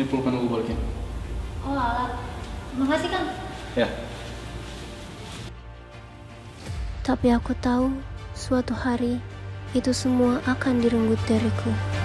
Ini pulpen gue balikin. Oh alat. Makasih Kang. Ya. Tapi aku tahu suatu hari itu semua akan direnggut dariku.